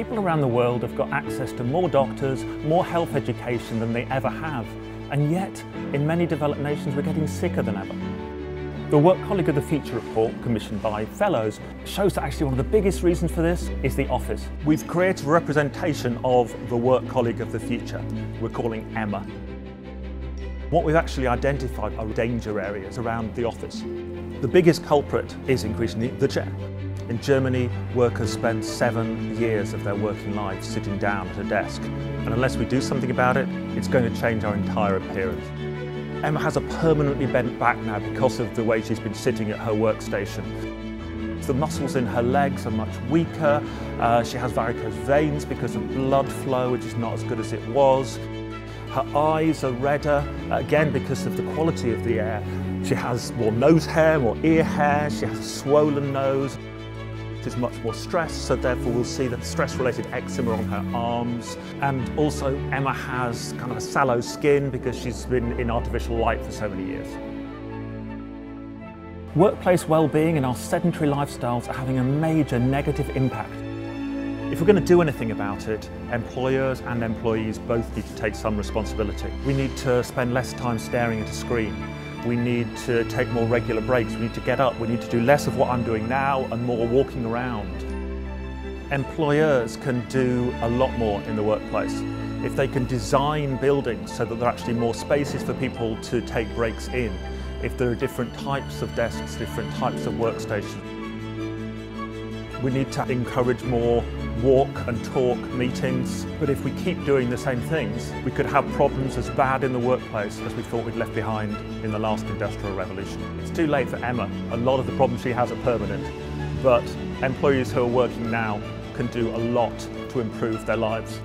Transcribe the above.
People around the world have got access to more doctors, more health education than they ever have. And yet, in many developed nations, we're getting sicker than ever. The Work Colleague of the Future report, commissioned by Fellowes, shows that actually one of the biggest reasons for this is the office. We've created a representation of the Work Colleague of the Future. We're calling Emma. What we've actually identified are danger areas around the office. The biggest culprit is increasingly the chair. In Germany, workers spend seven years of their working lives sitting down at a desk. And unless we do something about it, it's going to change our entire appearance. Emma has a permanently bent back now because of the way she's been sitting at her workstation. The muscles in her legs are much weaker. Uh, she has varicose veins because of blood flow, which is not as good as it was. Her eyes are redder, again because of the quality of the air. She has more nose hair, more ear hair, she has a swollen nose is much more stressed, so therefore we'll see the stress-related eczema on her arms. And also Emma has kind of a sallow skin because she's been in artificial light for so many years. Workplace well-being and our sedentary lifestyles are having a major negative impact. If we're going to do anything about it, employers and employees both need to take some responsibility. We need to spend less time staring at a screen. We need to take more regular breaks. We need to get up. We need to do less of what I'm doing now and more walking around. Employers can do a lot more in the workplace. If they can design buildings so that there are actually more spaces for people to take breaks in, if there are different types of desks, different types of workstations, we need to encourage more walk and talk meetings. But if we keep doing the same things, we could have problems as bad in the workplace as we thought we'd left behind in the last industrial revolution. It's too late for Emma. A lot of the problems she has are permanent. But employees who are working now can do a lot to improve their lives.